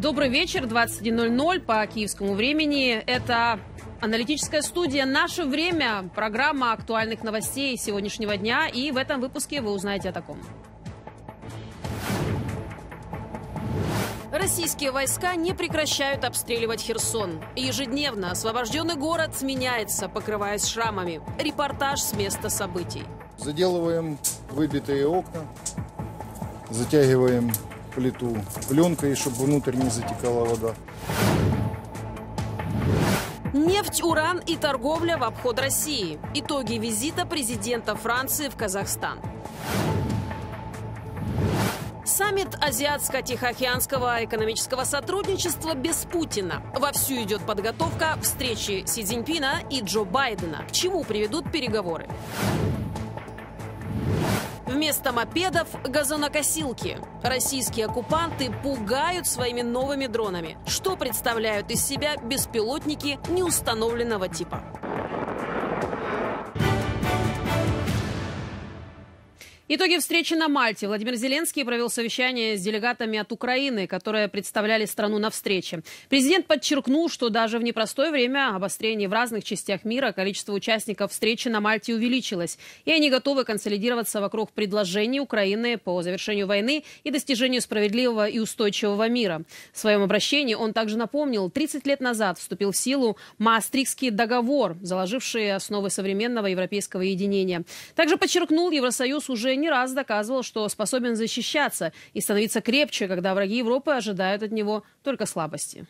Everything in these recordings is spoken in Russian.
Добрый вечер, 21.00 по киевскому времени. Это аналитическая студия «Наше время», программа актуальных новостей сегодняшнего дня. И в этом выпуске вы узнаете о таком. Российские войска не прекращают обстреливать Херсон. Ежедневно освобожденный город сменяется, покрываясь шрамами. Репортаж с места событий. Заделываем выбитые окна, затягиваем плиту пленкой, чтобы внутрь не затекала вода. Нефть, уран и торговля в обход России. Итоги визита президента Франции в Казахстан. Саммит Азиатско-Тихоокеанского экономического сотрудничества без Путина. Вовсю идет подготовка встречи Си Цзиньпина и Джо Байдена. К чему приведут переговоры? Вместо мопедов – газонокосилки. Российские оккупанты пугают своими новыми дронами. Что представляют из себя беспилотники неустановленного типа? Итоги встречи на Мальте. Владимир Зеленский провел совещание с делегатами от Украины, которые представляли страну на встрече. Президент подчеркнул, что даже в непростое время обострения в разных частях мира количество участников встречи на Мальте увеличилось, и они готовы консолидироваться вокруг предложений Украины по завершению войны и достижению справедливого и устойчивого мира. В своем обращении он также напомнил, 30 лет назад вступил в силу Маастрихтский договор, заложивший основы современного европейского единения. Также подчеркнул, Евросоюз уже не раз доказывал, что способен защищаться и становиться крепче, когда враги Европы ожидают от него только слабости.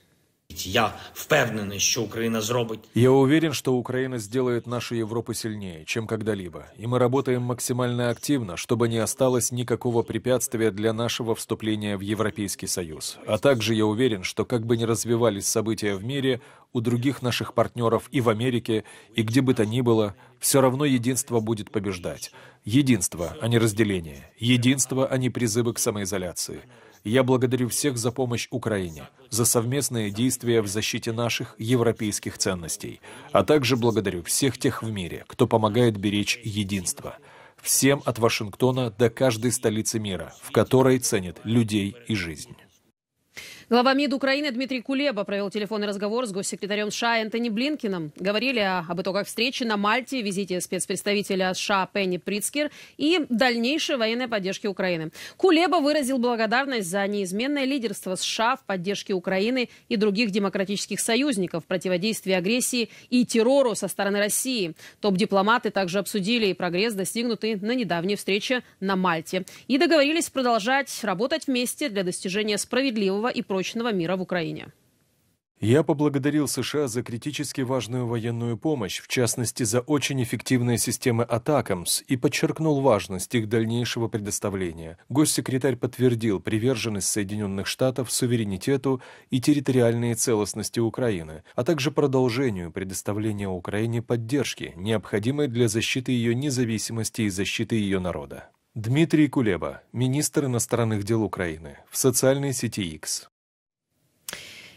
Я впевнений, що Україна зробить. Я уверен, что Украина сделает нашу Европу сильнее, чем когда-либо. И мы работаем максимально активно, чтобы не осталось никакого препятствия для нашего вступления в Европейский Союз. А также я уверен, что как бы ни развивались события в мире, у других наших партнеров и в Америке, и где бы то ни было, все равно единство будет побеждать. Единство, а не разделение. Единство, а не призывы к самоизоляции. Я благодарю всех за помощь Украине, за совместные действия в защите наших европейских ценностей, а также благодарю всех тех в мире, кто помогает беречь единство. Всем от Вашингтона до каждой столицы мира, в которой ценят людей и жизнь. Глава МИД Украины Дмитрий Кулеба провел телефонный разговор с госсекретарем США Энтони Блинкином. Говорили об итогах встречи на Мальте, визите спецпредставителя США Пенни Прицкер и дальнейшей военной поддержке Украины. Кулеба выразил благодарность за неизменное лидерство США в поддержке Украины и других демократических союзников в противодействии агрессии и террору со стороны России. Топ-дипломаты также обсудили и прогресс, достигнутый на недавней встрече на Мальте. И договорились продолжать работать вместе для достижения справедливого и прочного прочного мира в Украине. Я поблагодарил США за критически важную военную помощь, в частности за очень эффективные системы АТАКАМС, и подчеркнул важность их дальнейшего предоставления. Госсекретарь подтвердил приверженность Соединенных Штатов суверенитету и территориальной целостности Украины, а также продолжению предоставления Украине поддержки, необходимой для защиты ее независимости и защиты ее народа. Дмитрий Кулеба, министр иностранных дел Украины, в социальной сети X.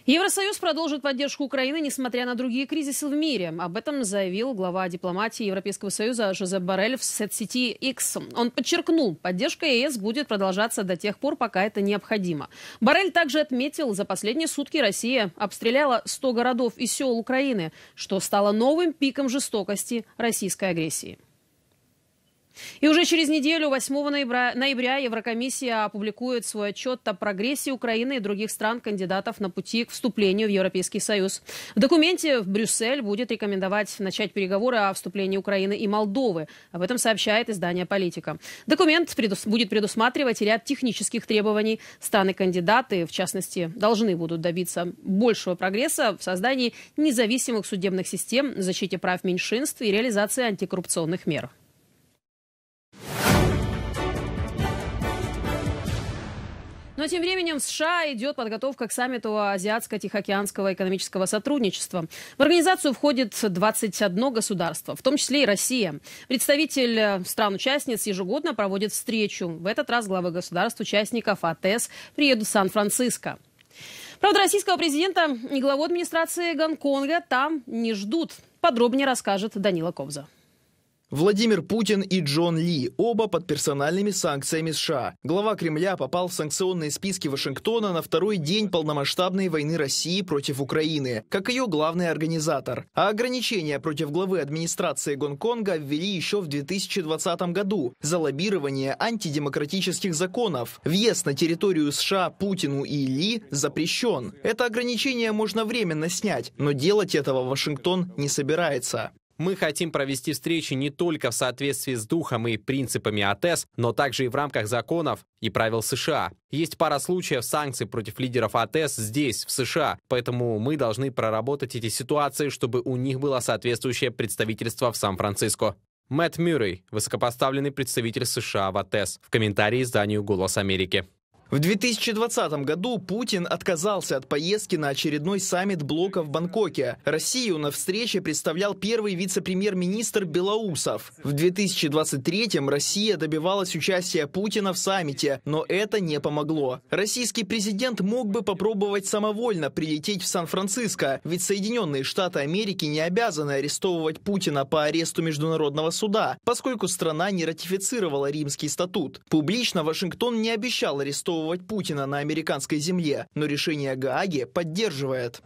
Евросоюз продолжит поддержку Украины, несмотря на другие кризисы в мире. Об этом заявил глава дипломатии Европейского Союза Жозеп Барель в соцсети X. Он подчеркнул, поддержка ЕС будет продолжаться до тех пор, пока это необходимо. Барель также отметил, за последние сутки Россия обстреляла 100 городов и сел Украины, что стало новым пиком жестокости российской агрессии. И уже через неделю, 8 ноября, ноября, Еврокомиссия опубликует свой отчет о прогрессе Украины и других стран-кандидатов на пути к вступлению в Европейский Союз. В документе в Брюссель будет рекомендовать начать переговоры о вступлении Украины и Молдовы. Об этом сообщает издание «Политика». Документ предус будет предусматривать ряд технических требований. Страны-кандидаты, в частности, должны будут добиться большего прогресса в создании независимых судебных систем, защите прав меньшинств и реализации антикоррупционных мер. Но тем временем в США идет подготовка к саммиту Азиатско-Тихоокеанского экономического сотрудничества. В организацию входит 21 государство, в том числе и Россия. Представитель стран-участниц ежегодно проводит встречу. В этот раз главы государств-участников АТЭС приедут в Сан-Франциско. Правда, российского президента и главу администрации Гонконга там не ждут. Подробнее расскажет Данила Ковза. Владимир Путин и Джон Ли, оба под персональными санкциями США. Глава Кремля попал в санкционные списки Вашингтона на второй день полномасштабной войны России против Украины, как ее главный организатор. А ограничения против главы администрации Гонконга ввели еще в 2020 году за лоббирование антидемократических законов. Въезд на территорию США Путину и Ли запрещен. Это ограничение можно временно снять, но делать этого Вашингтон не собирается. Мы хотим провести встречи не только в соответствии с духом и принципами АТЭС, но также и в рамках законов и правил США. Есть пара случаев санкций против лидеров АТЭС здесь, в США, поэтому мы должны проработать эти ситуации, чтобы у них было соответствующее представительство в Сан-Франциско. Мэтт Мюррей, высокопоставленный представитель США в АТЭС, в комментарии изданию «Голос Америки». В 2020 году Путин отказался от поездки на очередной саммит блока в Бангкоке. Россию на встрече представлял первый вице-премьер-министр Белоусов. В 2023 Россия добивалась участия Путина в саммите, но это не помогло. Российский президент мог бы попробовать самовольно прилететь в Сан-Франциско, ведь Соединенные Штаты Америки не обязаны арестовывать Путина по аресту Международного суда, поскольку страна не ратифицировала Римский статут. Публично Вашингтон не обещал арестовывать арестовывать Путина на американской земле, но решение Гааги поддерживает.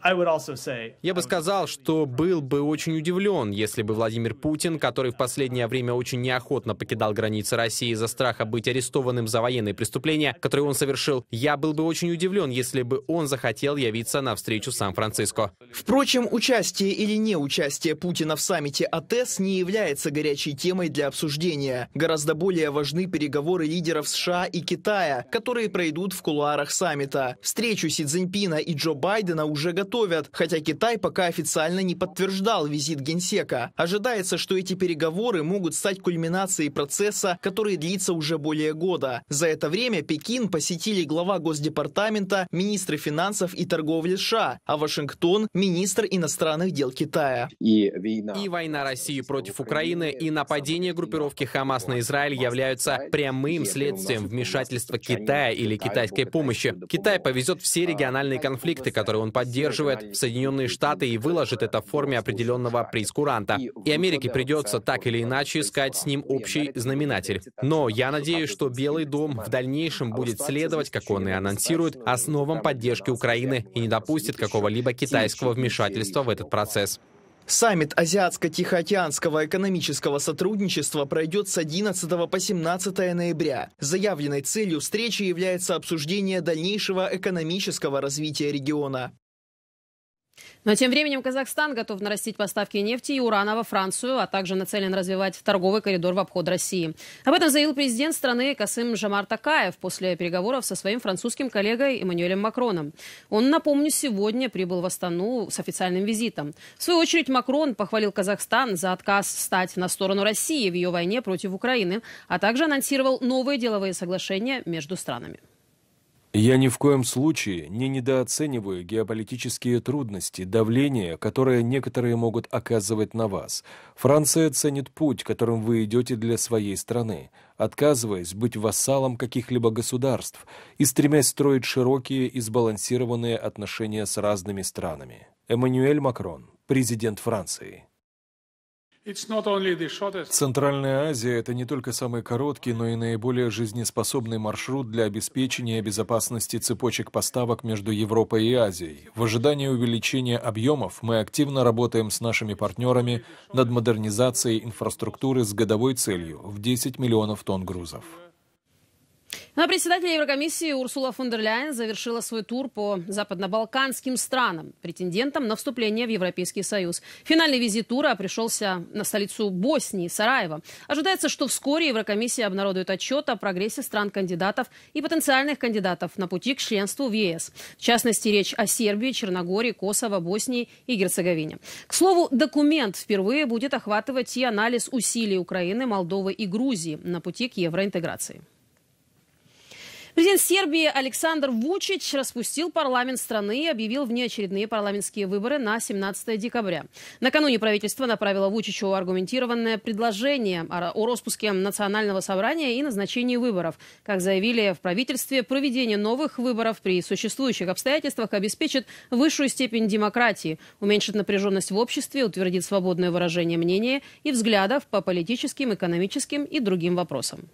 Я бы сказал, что был бы очень удивлен, если бы Владимир Путин, который в последнее время очень неохотно покидал границы России из-за страха быть арестованным за военные преступления, которые он совершил, я был бы очень удивлен, если бы он захотел явиться на встречу Сан-Франциско. Впрочем, участие или не участие Путина в саммите АТЭС не является горячей темой для обсуждения. Гораздо более важны переговоры лидеров США и Китая, которые пройдут в кулуарах саммита. Встречу Си Цзиньпина и Джо Байдена уже готовят, хотя Китай пока официально не подтверждал визит генсека. Ожидается, что эти переговоры могут стать кульминацией процесса, который длится уже более года. За это время Пекин посетили глава Госдепартамента, министры финансов и торговли США, а Вашингтон – министр иностранных дел Китая. И война России против Украины, и нападение группировки Хамас на Израиль являются прямым следствием вмешательства Китая и или китайской помощи. Китай повезет все региональные конфликты, которые он поддерживает, в Соединенные Штаты и выложит это в форме определенного прейскуранта. И Америке придется так или иначе искать с ним общий знаменатель. Но я надеюсь, что Белый дом в дальнейшем будет следовать, как он и анонсирует, основам поддержки Украины и не допустит какого-либо китайского вмешательства в этот процесс. Саммит Азиатско-Тихоокеанского экономического сотрудничества пройдет с 11 по 17 ноября. Заявленной целью встречи является обсуждение дальнейшего экономического развития региона. Но тем временем Казахстан готов нарастить поставки нефти и урана во Францию, а также нацелен развивать торговый коридор в обход России. Об этом заявил президент страны Касым Жамар Такаев после переговоров со своим французским коллегой Эммануэлем Макроном. Он, напомню, сегодня прибыл в Астану с официальным визитом. В свою очередь Макрон похвалил Казахстан за отказ стать на сторону России в ее войне против Украины, а также анонсировал новые деловые соглашения между странами. Я ни в коем случае не недооцениваю геополитические трудности, давление, которое некоторые могут оказывать на вас. Франция ценит путь, которым вы идете для своей страны, отказываясь быть вассалом каких-либо государств и стремясь строить широкие и сбалансированные отношения с разными странами. Эммануэль Макрон, президент Франции. Центральная Азия – это не только самый короткий, но и наиболее жизнеспособный маршрут для обеспечения безопасности цепочек поставок между Европой и Азией. В ожидании увеличения объемов мы активно работаем с нашими партнерами над модернизацией инфраструктуры с годовой целью в 10 миллионов тонн грузов. Ну, а председатель Еврокомиссии Урсула фон дер Ляйен завершила свой тур по западно-балканским странам, претендентам на вступление в Европейский Союз. Финальный визит тура пришелся на столицу Боснии, Сараево. Ожидается, что вскоре Еврокомиссия обнародует отчет о прогрессе стран-кандидатов и потенциальных кандидатов на пути к членству в ЕС. В частности, речь о Сербии, Черногории, Косово, Боснии и Герцеговине. К слову, документ впервые будет охватывать и анализ усилий Украины, Молдовы и Грузии на пути к евроинтеграции. Президент Сербии Александр Вучич распустил парламент страны и объявил внеочередные парламентские выборы на 17 декабря. Накануне правительство направило Вучичу аргументированное предложение о распуске национального собрания и назначении выборов. Как заявили в правительстве, проведение новых выборов при существующих обстоятельствах обеспечит высшую степень демократии, уменьшит напряженность в обществе, утвердит свободное выражение мнения и взглядов по политическим, экономическим и другим вопросам.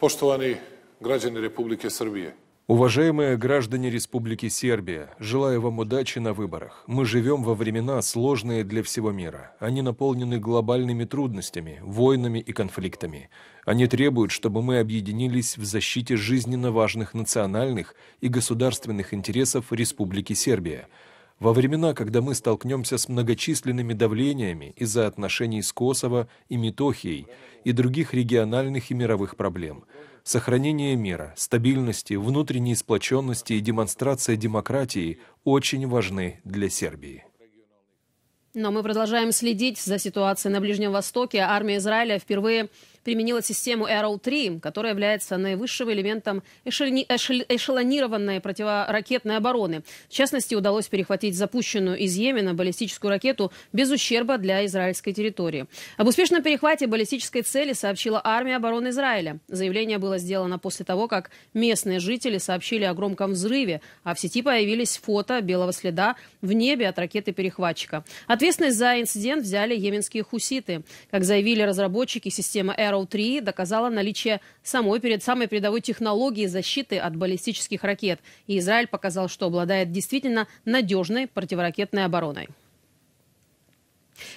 Poštovani građani Republike Srbije. Уважаемые граждане Республики Сербия, желаю вам удачи на выборах. Мы живем во времена, сложные для всего мира. Они наполнены глобальными трудностями, войнами и конфликтами. Они требуют, чтобы мы объединились в защите жизненно важных национальных и государственных интересов Республики Сербия. Во времена, когда мы столкнемся с многочисленными давлениями из-за отношений с Косово и Метохией и других региональных и мировых проблем – Сохранение мира, стабильности, внутренней сплоченности и демонстрация демократии очень важны для Сербии. Но мы продолжаем следить за ситуацией на Ближнем Востоке. Армия Израиля впервые применила систему Arrow-3, которая является наивысшим элементом эшелонированной противоракетной обороны. В частности, удалось перехватить запущенную из Йемена баллистическую ракету без ущерба для израильской территории. Об успешном перехвате баллистической цели сообщила армия обороны Израиля. Заявление было сделано после того, как местные жители сообщили о громком взрыве, а в сети появились фото белого следа в небе от ракеты-перехватчика. Ответственность за инцидент взяли йеменские хуситы. Как заявили разработчики системы Arrow Arrow 3 доказала наличие самой, перед, самой передовой технологии защиты от баллистических ракет. И Израиль показал, что обладает действительно надежной противоракетной обороной.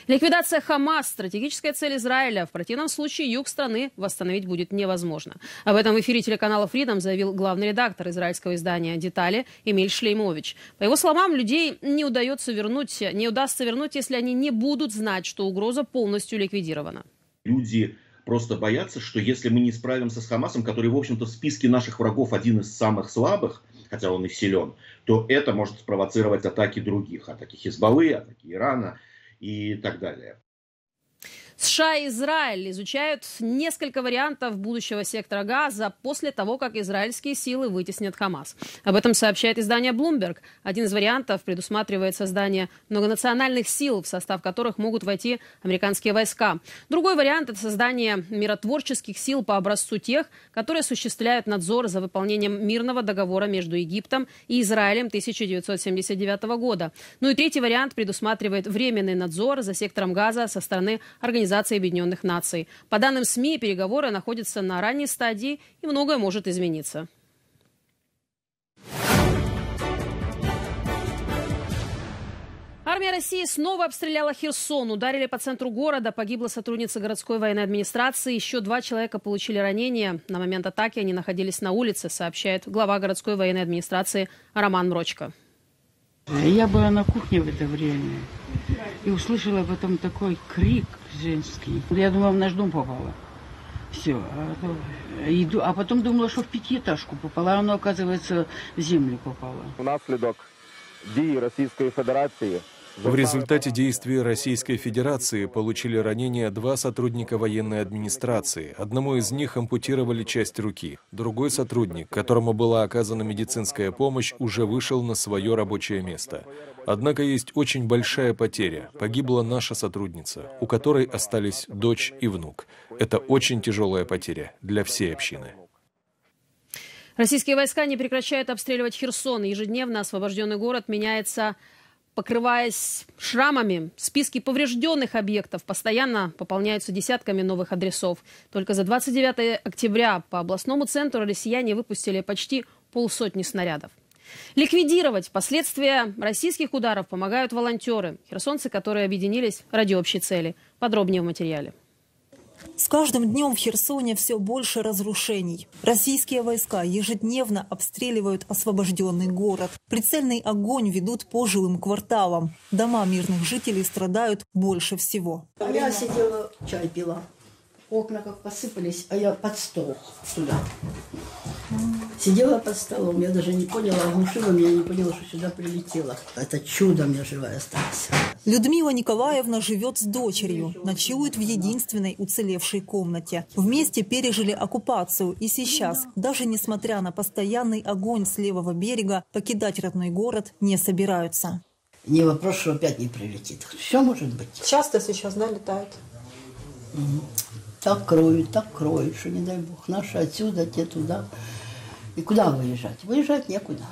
Ликвидация Хамас – стратегическая цель Израиля. В противном случае юг страны восстановить будет невозможно. Об этом в эфире телеканала Freedom заявил главный редактор израильского издания «Детали» Эмиль Шлеймович. По его словам, людей не удается вернуть, не удастся вернуть, если они не будут знать, что угроза полностью ликвидирована. Люди просто боятся, что если мы не справимся с Хамасом, который, в общем-то, в списке наших врагов один из самых слабых, хотя он и силен, то это может спровоцировать атаки других, атаки Хизбаллы, атаки Ирана и так далее. США и Израиль изучают несколько вариантов будущего сектора газа после того, как израильские силы вытеснят Хамас. Об этом сообщает издание Bloomberg. Один из вариантов предусматривает создание многонациональных сил, в состав которых могут войти американские войска. Другой вариант – это создание миротворческих сил по образцу тех, которые осуществляют надзор за выполнением мирного договора между Египтом и Израилем 1979 года. Ну и третий вариант предусматривает временный надзор за сектором газа со стороны организации Организации Объединенных Наций. По данным СМИ, переговоры находятся на ранней стадии, и многое может измениться. Армия России снова обстреляла Херсон. Ударили по центру города. Погибла сотрудница городской военной администрации. Еще два человека получили ранения. На момент атаки они находились на улице, сообщает глава городской военной администрации Роман Мрочко. Я была на кухне в это время и услышала потом такой крик женский. Я думала, в наш дом попала. Все. А, иду, а потом думала, что в пятиэтажку попала, а оно, оказывается, в землю попало. Внаслідок дії Російської Федерації в результате действий Российской Федерации получили ранения два сотрудника военной администрации. Одному из них ампутировали часть руки. Другой сотрудник, которому была оказана медицинская помощь, уже вышел на свое рабочее место. Однако есть очень большая потеря. Погибла наша сотрудница, у которой остались дочь и внук. Это очень тяжелая потеря для всей общины. Российские войска не прекращают обстреливать Херсон. Ежедневно освобожденный город меняется покрываясь шрамами. Списки поврежденных объектов постоянно пополняются десятками новых адресов. Только за 29 октября по областному центру россияне выпустили почти полсотни снарядов. Ликвидировать последствия российских ударов помогают волонтеры, херсонцы, которые объединились ради общей цели. Подробнее в материале. С каждым днем в Херсоне все больше разрушений. Российские войска ежедневно обстреливают освобожденный город. Прицельный огонь ведут по жилым кварталам. Дома мирных жителей страдают больше всего. Я сидела, чай пила. Окна как посыпались, а я под стол туда. Сидела под столом, я даже не поняла, оглушила меня, не поняла, что сюда прилетела. Это чудо мне живая осталась. Людмила Николаевна живет с дочерью, ночует в единственной уцелевшей комнате. Вместе пережили оккупацию и сейчас, даже несмотря на постоянный огонь с левого берега, покидать родной город не собираются. Не вопрос, что опять не прилетит. Все может быть. Часто сейчас, да, летают? Так кроют, так кроют, что не дай бог. Наши отсюда, те туда. И куда выезжать? Выезжать некуда.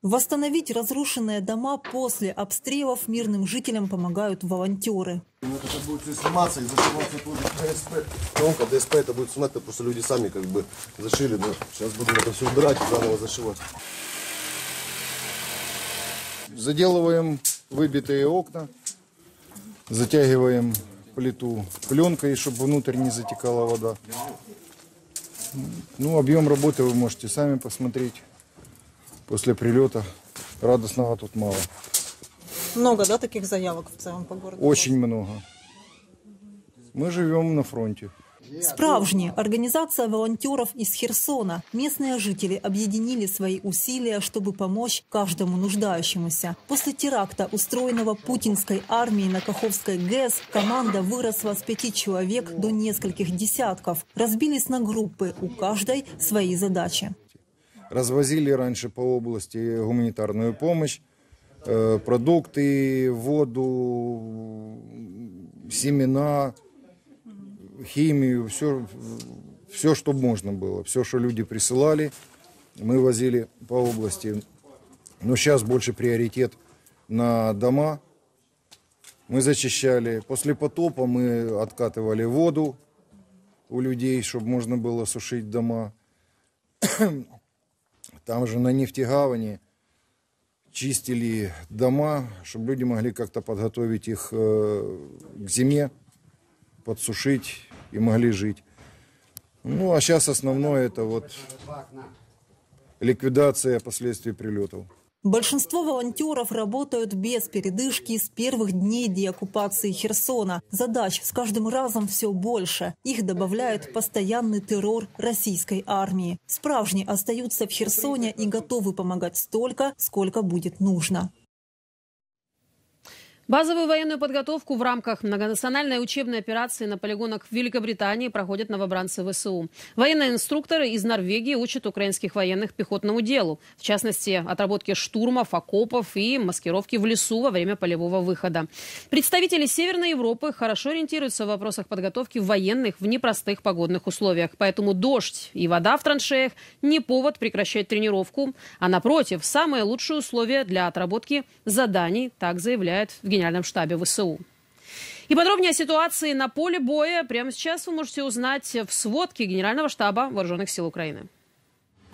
Восстановить разрушенные дома после обстрелов мирным жителям помогают волонтеры. Вот это будет все сниматься и зашиваться тоже ДСП. Пленка ДСП это будет снимать, это просто люди сами как бы зашили. Но сейчас будем это все убирать и заново зашивать. Заделываем выбитые окна, затягиваем плиту пленкой, чтобы внутрь не затекала вода. Ну, объем работы вы можете сами посмотреть. После прилета радостного тут мало. Много, да, таких заявок в целом по городу? Очень много. Мы живем на фронте. Справжні организация волонтеров из Херсона. Местные жители объединили свои усилия, чтобы помочь каждому нуждающемуся. После теракта, устроенного путинской армией на Каховской ГЭС, команда выросла с пяти человек до нескольких десятков. Разбились на группы, у каждой свои задачи. Развозили раньше по области гуманитарную помощь, э, продукты, воду, семена, химию, все, все, что можно было. Все, что люди присылали, мы возили по области. Но сейчас больше приоритет на дома. Мы зачищали. После потопа мы откатывали воду у людей, чтобы можно было сушить дома. Там же на нефтегавани чистили дома, чтобы люди могли как-то подготовить их э, к зиме, подсушить и могли жить. Ну, а сейчас основное это вот ликвидация последствий прилетов. Большинство волонтеров работают без передышки с первых дней деоккупации Херсона. Задач с каждым разом все больше. Их добавляет постоянный террор российской армии. Справжние остаются в Херсоне и готовы помогать столько, сколько будет нужно. Базовую военную подготовку в рамках многонациональной учебной операции на полигонах в Великобритании проходят новобранцы ВСУ. Военные инструкторы из Норвегии учат украинских военных пехотному делу. В частности, отработке штурмов, окопов и маскировки в лесу во время полевого выхода. Представители Северной Европы хорошо ориентируются в вопросах подготовки военных в непростых погодных условиях. Поэтому дождь и вода в траншеях не повод прекращать тренировку, а напротив, самые лучшие условия для отработки заданий, так заявляет в Генеральном штабе ВСУ. И подробнее о ситуации на поле боя прямо сейчас вы можете узнать в сводке Генерального штаба Вооруженных сил Украины.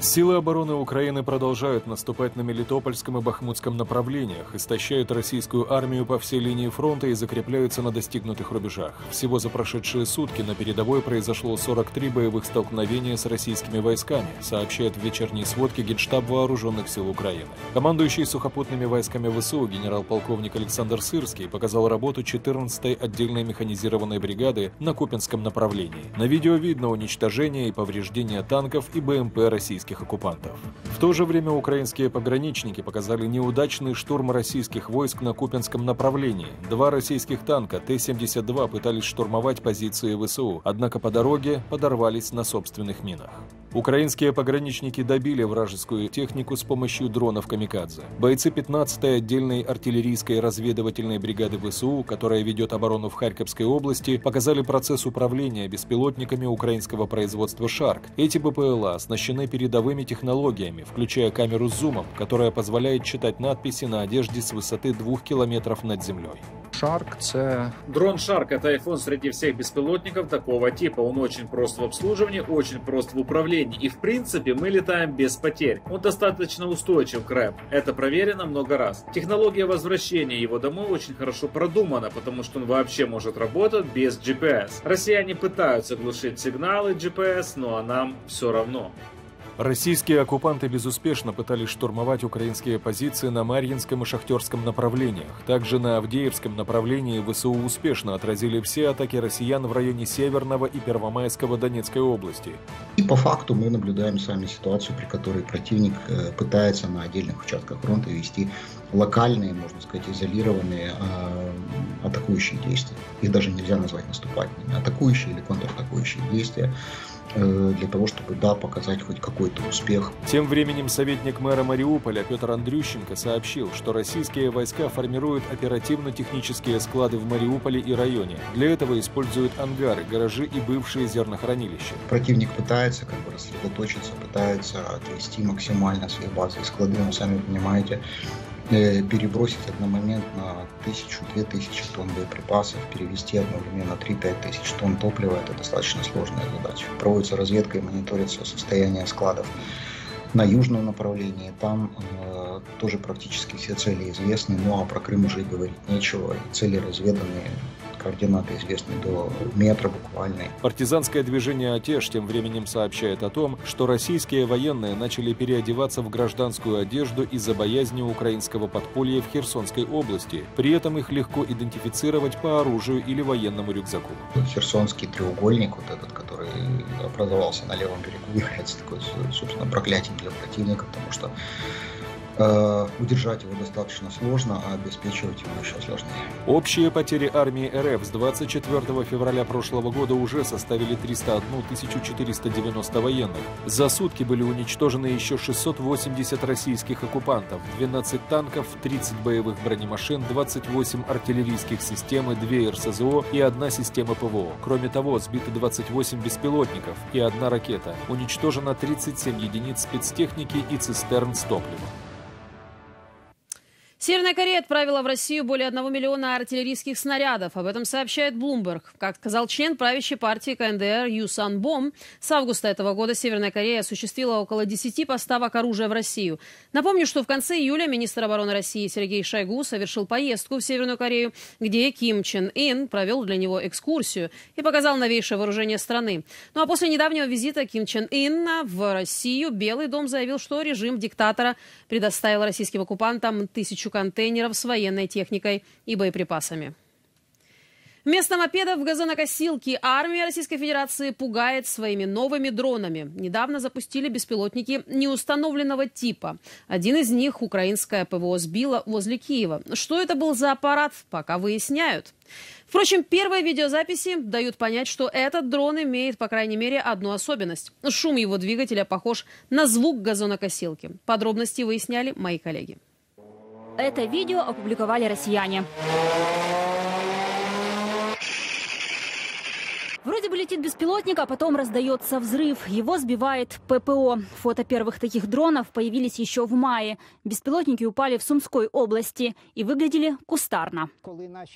Силы обороны Украины продолжают наступать на Мелитопольском и Бахмутском направлениях, истощают российскую армию по всей линии фронта и закрепляются на достигнутых рубежах. Всего за прошедшие сутки на передовой произошло 43 боевых столкновения с российскими войсками, сообщает в вечерней сводке Генштаб Вооруженных сил Украины. Командующий сухопутными войсками ВСУ генерал-полковник Александр Сырский показал работу 14-й отдельной механизированной бригады на Купинском направлении. На видео видно уничтожение и повреждение танков и БМП российских российских оккупантов. В то же время украинские пограничники показали неудачный штурм российских войск на Купинском направлении. Два российских танка Т-72 пытались штурмовать позиции ВСУ, однако по дороге подорвались на собственных минах. Украинские пограничники добили вражескую технику с помощью дронов «Камикадзе». Бойцы 15-й отдельной артиллерийской разведывательной бригады ВСУ, которая ведет оборону в Харьковской области, показали процесс управления беспилотниками украинского производства «Шарк». Эти БПЛА оснащены передовыми технологиями, включая камеру с зумом, которая позволяет читать надписи на одежде с высоты двух километров над землей. Shark це Дрон Shark это iPhone среди всех беспилотников такого типа. Он очень прост в обслуживании, очень прост в управлении. И в принципе мы летаем без потерь. Он достаточно устойчив к рэп. Это проверено много раз. Технология возвращения его домой очень хорошо продумана, потому что он вообще может работать без GPS. Россияне пытаются глушить сигналы GPS, но нам все равно. Российские оккупанты безуспешно пытались штурмовать украинские позиции на Марьинском и Шахтерском направлениях. Также на Авдеевском направлении ВСУ успешно отразили все атаки россиян в районе Северного и Первомайского Донецкой области. И по факту мы наблюдаем с вами ситуацию, при которой противник э, пытается на отдельных участках фронта вести локальные, можно сказать, изолированные э, атакующие действия. Их даже нельзя назвать наступательными. Атакующие или контратакующие действия для того, чтобы, да, показать хоть какой-то успех. Тем временем советник мэра Мариуполя Петр Андрющенко сообщил, что российские войска формируют оперативно-технические склады в Мариуполе и районе. Для этого используют ангары, гаражи и бывшие зернохранилища. Противник пытается как бы рассредоточиться, пытается отвести максимально свои базы и склады, но сами понимаете, Э, перебросить одномоментно тысячу-две тысячи тонн боеприпасов, перевести одновременно 3-5 тысяч тонн топлива – это достаточно сложная задача. Проводится разведка и мониторится состояние складов на южном направлении. Там э, тоже практически все цели известны, ну а про Крым уже говорить нечего. Цели разведанные координаты известны до метра буквально. Партизанское движение «Отеж» тем временем сообщает о том, что российские военные начали переодеваться в гражданскую одежду из-за боязни украинского подполья в Херсонской области. При этом их легко идентифицировать по оружию или военному рюкзаку. Херсонский треугольник, вот этот, который образовался на левом берегу, является такой, собственно, проклятием для противника, потому что удержать его достаточно сложно, а обеспечивать его еще сложнее. Общие потери армии РФ с 24 февраля прошлого года уже составили 301 490 военных. За сутки были уничтожены еще 680 российских оккупантов, 12 танков, 30 боевых бронемашин, 28 артиллерийских систем, 2 РСЗО и одна система ПВО. Кроме того, сбиты 28 беспилотников и одна ракета. Уничтожено 37 единиц спецтехники и цистерн с топливом. Северная Корея отправила в Россию более 1 миллиона артиллерийских снарядов. Об этом сообщает Bloomberg. Как сказал член правящей партии КНДР Юсан Бом, с августа этого года Северная Корея осуществила около 10 поставок оружия в Россию. Напомню, что в конце июля министр обороны России Сергей Шойгу совершил поездку в Северную Корею, где Ким Чен Ин провел для него экскурсию и показал новейшее вооружение страны. Ну а после недавнего визита Ким Чен Ина в Россию Белый дом заявил, что режим диктатора предоставил российским оккупантам тысячу контейнеров с военной техникой и боеприпасами. Вместо мопедов в газонокосилке армия Российской Федерации пугает своими новыми дронами. Недавно запустили беспилотники неустановленного типа. Один из них украинская ПВО сбила возле Киева. Что это был за аппарат, пока выясняют. Впрочем, первые видеозаписи дают понять, что этот дрон имеет, по крайней мере, одну особенность. Шум его двигателя похож на звук газонокосилки. Подробности выясняли мои коллеги. Это видео опубликовали россияне. Вроде бы летит беспилотник, а потом раздается взрыв. Его сбивает ППО. Фото первых таких дронов появились еще в мае. Беспилотники упали в Сумской области и выглядели кустарно.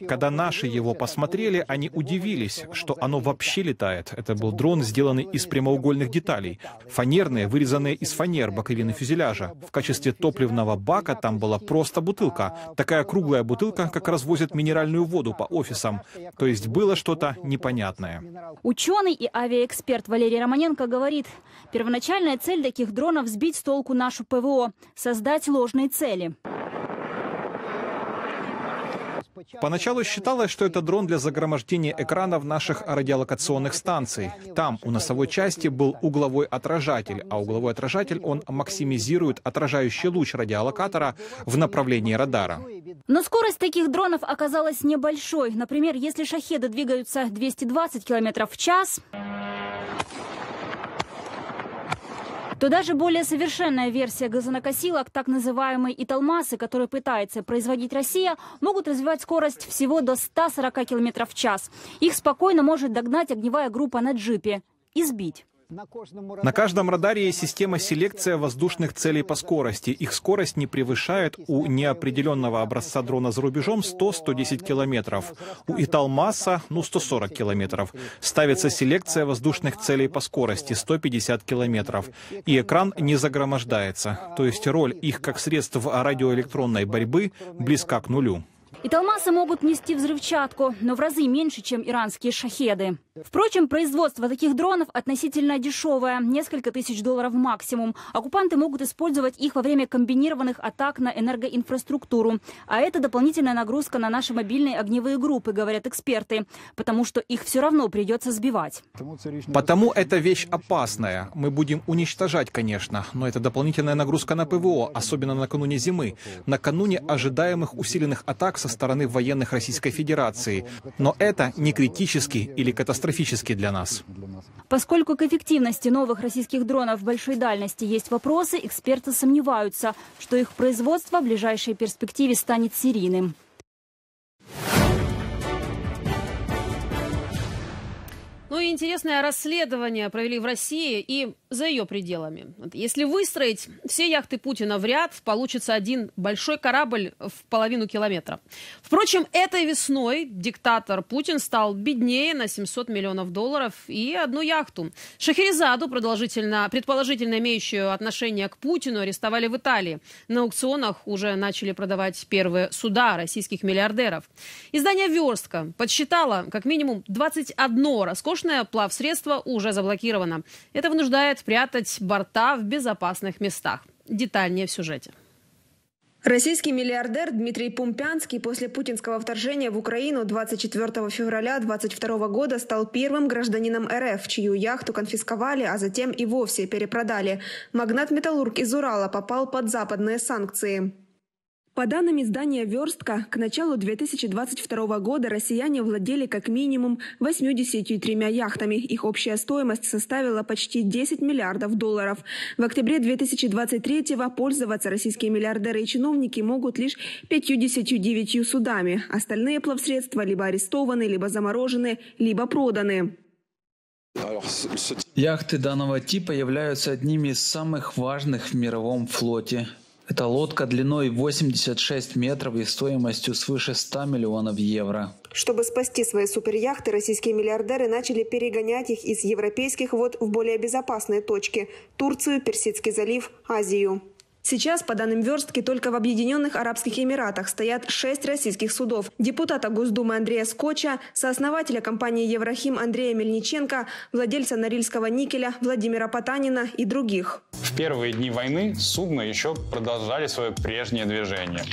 Когда наши его посмотрели, они удивились, что оно вообще летает. Это был дрон, сделанный из прямоугольных деталей. Фанерные, вырезанные из фанер боковины фюзеляжа. В качестве топливного бака там была просто бутылка. Такая круглая бутылка, как развозят минеральную воду по офисам. То есть было что-то непонятное. Ученый и авиаэксперт Валерий Романенко говорит, первоначальная цель таких дронов – сбить с толку нашу ПВО, создать ложные цели. Поначалу считалось, что это дрон для загромождения экранов наших радиолокационных станций. Там у носовой части был угловой отражатель, а угловой отражатель он максимизирует отражающий луч радиолокатора в направлении радара. Но скорость таких дронов оказалась небольшой. Например, если шахеды двигаются 220 км в час, то даже более совершенная версия газонокосилок, так называемые италмасы, которые пытается производить Россия, могут развивать скорость всего до 140 км в час. Их спокойно может догнать огневая группа на джипе и сбить. На каждом радаре есть система селекции воздушных целей по скорости. Их скорость не превышает у неопределенного образца дрона за рубежом 100-110 километров. У Италмаса, ну, 140 километров. Ставится селекция воздушных целей по скорости 150 километров. И экран не загромождается. То есть роль их как средств радиоэлектронной борьбы близка к нулю. Италмасы могут нести взрывчатку, но в разы меньше, чем иранские шахеды. Впрочем, производство таких дронов относительно дешевое – несколько тысяч долларов максимум. Оккупанты могут использовать их во время комбинированных атак на энергоинфраструктуру. А это дополнительная нагрузка на наши мобильные огневые группы, говорят эксперты, потому что их все равно придется сбивать. Потому эта вещь опасная. Мы будем уничтожать, конечно, но это дополнительная нагрузка на ПВО, особенно накануне зимы, накануне ожидаемых усиленных атак со стороны военных Российской Федерации. Но это не критически или катастрофически для нас. Поскольку к эффективности новых российских дронов большой дальности есть вопросы, эксперты сомневаются, что их производство в ближайшей перспективе станет серийным. Ну и интересное расследование провели в России и за ее пределами. Если выстроить все яхты Путина в ряд, получится один большой корабль в половину километра. Впрочем, этой весной диктатор Путин стал беднее на 700 миллионов долларов и одну яхту. Шахерезаду, продолжительно, предположительно имеющую отношение к Путину, арестовали в Италии. На аукционах уже начали продавать первые суда российских миллиардеров. Издание «Верстка» подсчитало как минимум 21 роскошное плавсредство уже заблокировано. Это вынуждает спрятать борта в безопасных местах. Детальнее в сюжете. Российский миллиардер Дмитрий Пумпянский после путинского вторжения в Украину 24 февраля 2022 года стал первым гражданином РФ, чью яхту конфисковали, а затем и вовсе перепродали. Магнат-металлург из Урала попал под западные санкции. По данным издания «Верстка», к началу 2022 года россияне владели как минимум 83 яхтами. Их общая стоимость составила почти 10 миллиардов долларов. В октябре 2023 пользоваться российские миллиардеры и чиновники могут лишь 59 судами. Остальные плавсредства либо арестованы, либо заморожены, либо проданы. Яхты данного типа являются одними из самых важных в мировом флоте. Это лодка длиной 86 метров и стоимостью свыше 100 миллионов евро. Чтобы спасти свои суперяхты, российские миллиардеры начали перегонять их из европейских вод в более безопасные точки – Турцию, Персидский залив, Азию. Сейчас, по данным верстки, только в Объединенных Арабских Эмиратах стоят шесть российских судов. Депутата Госдумы Андрея Скотча, сооснователя компании «Еврахим» Андрея Мельниченко, владельца Норильского никеля Владимира Потанина и других. В первые дни войны судно еще продолжали свое прежнее движение.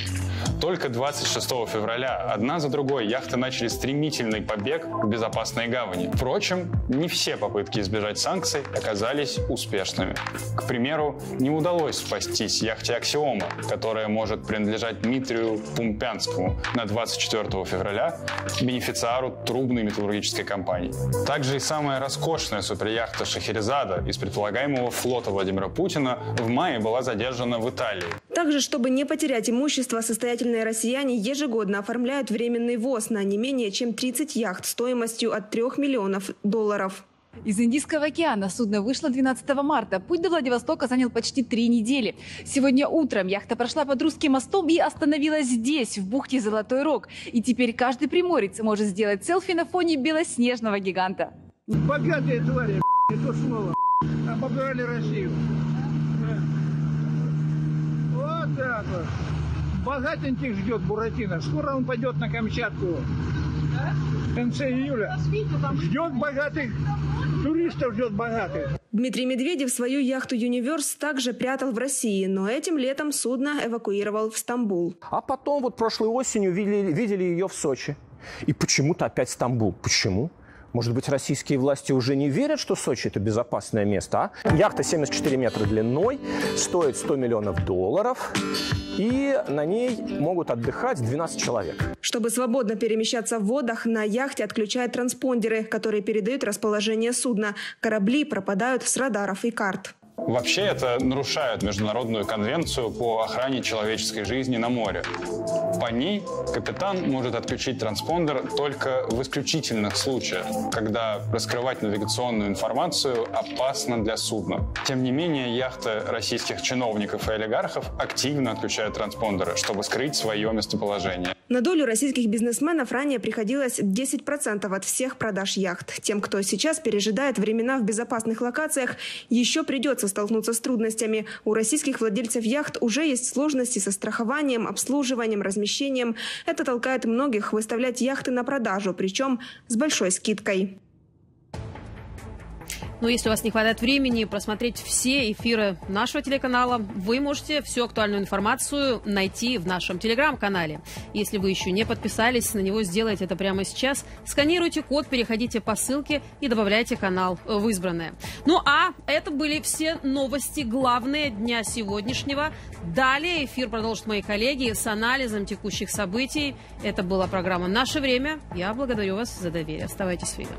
Только 26 февраля одна за другой яхты начали стремительный побег в безопасные гавани. Впрочем, не все попытки избежать санкций оказались успешными. К примеру, не удалось спастись яхте «Аксиома», которая может принадлежать Дмитрию Пумпянскому на 24 февраля, бенефициару трубной металлургической компании. Также и самая роскошная суперяхта «Шахерезада» из предполагаемого флота Владимира Путина в мае была задержана в Италии. Также, чтобы не потерять имущество, состоятельные россияне ежегодно оформляют временный ВОЗ на не менее чем 30 яхт стоимостью от 3 миллионов долларов. Из Индийского океана судно вышло 12 марта. Путь до Владивостока занял почти три недели. Сегодня утром яхта прошла под русским мостом и остановилась здесь, в бухте Золотой Рог. И теперь каждый приморец может сделать селфи на фоне белоснежного гиганта. Богатые твари, это слово. Обобрали Россию. Вот так вот. Богатеньких ждет Буратино. Скоро он пойдет на Камчатку. В конце июля. Ждет богатых. Туристов ждет богатых. Дмитрий Медведев свою яхту «Юниверс» также прятал в России, но этим летом судно эвакуировал в Стамбул. А потом вот прошлой осенью видели, видели ее в Сочи. И почему-то опять Стамбул. Почему? Может быть, российские власти уже не верят, что Сочи – это безопасное место, а? Яхта 74 метра длиной, стоит 100 миллионов долларов, и на ней могут отдыхать 12 человек. Чтобы свободно перемещаться в водах, на яхте отключают транспондеры, которые передают расположение судна. Корабли пропадают с радаров и карт. Вообще это нарушает Международную конвенцию по охране человеческой жизни на море. По ней капитан может отключить транспондер только в исключительных случаях, когда раскрывать навигационную информацию опасно для судна. Тем не менее, яхты российских чиновников и олигархов активно отключают транспондеры, чтобы скрыть свое местоположение. На долю российских бизнесменов ранее приходилось 10% от всех продаж яхт. Тем, кто сейчас пережидает времена в безопасных локациях, еще придется столкнуться с трудностями. У российских владельцев яхт уже есть сложности со страхованием, обслуживанием, размещением. Это толкает многих выставлять яхты на продажу, причем с большой скидкой. Но если у вас не хватает времени просмотреть все эфиры нашего телеканала, вы можете всю актуальную информацию найти в нашем телеграм-канале. Если вы еще не подписались на него, сделайте это прямо сейчас. Сканируйте код, переходите по ссылке и добавляйте канал в избранное. Ну а это были все новости главные дня сегодняшнего. Далее эфир продолжат мои коллеги с анализом текущих событий. Это была программа «Наше время». Я благодарю вас за доверие. Оставайтесь с видом.